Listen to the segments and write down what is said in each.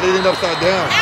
tied it in upside down.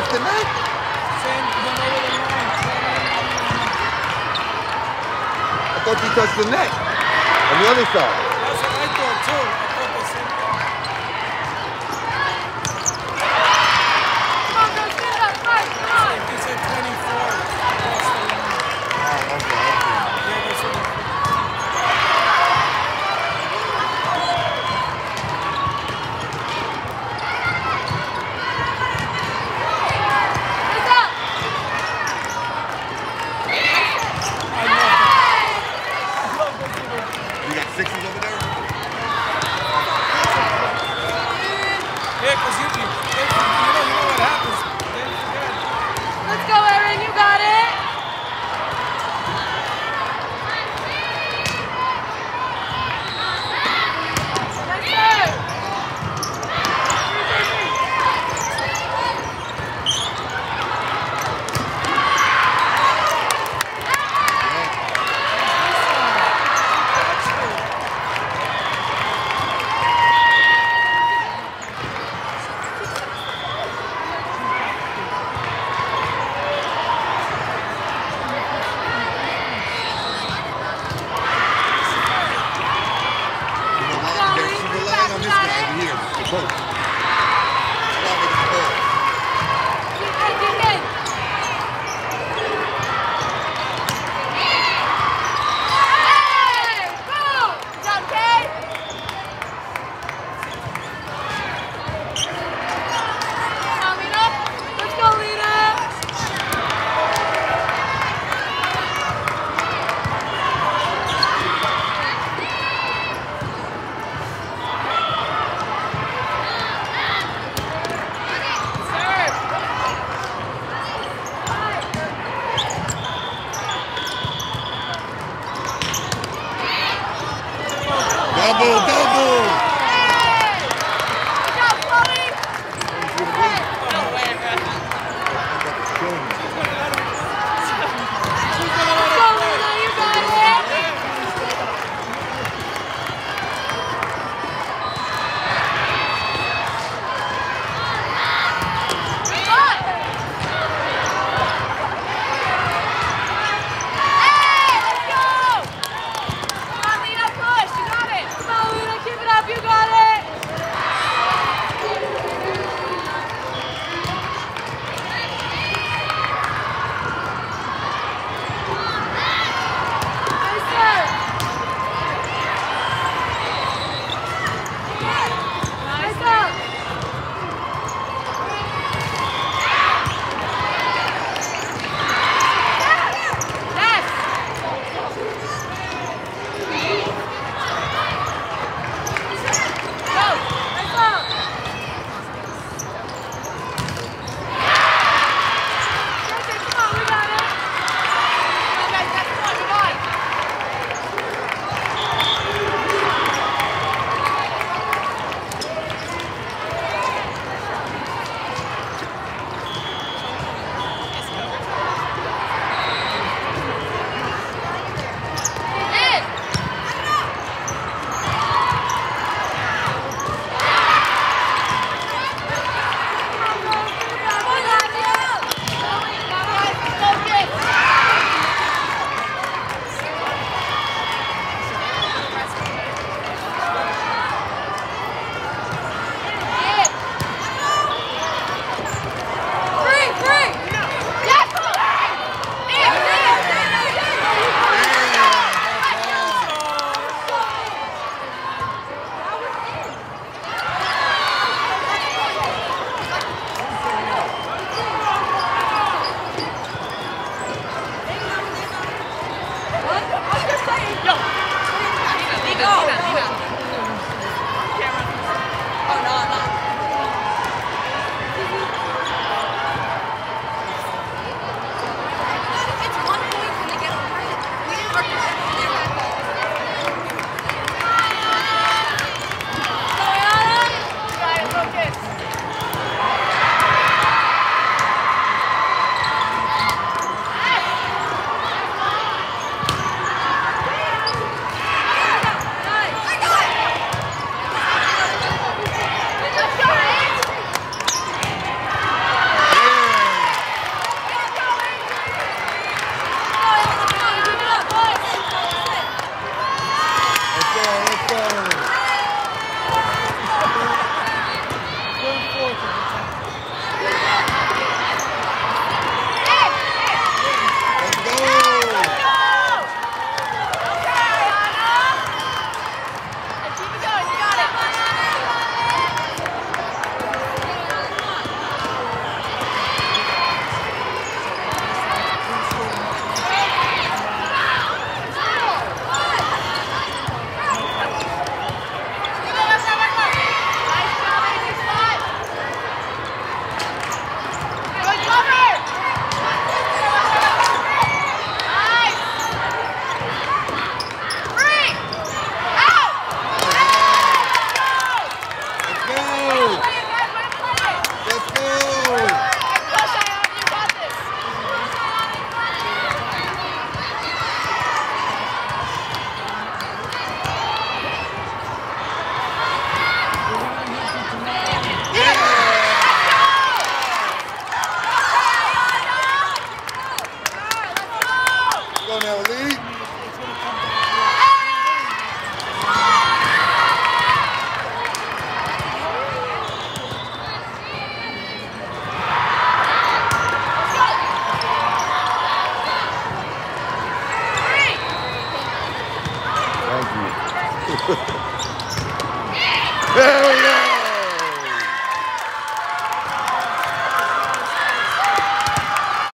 but tonight. I thought you touched the neck on the other side.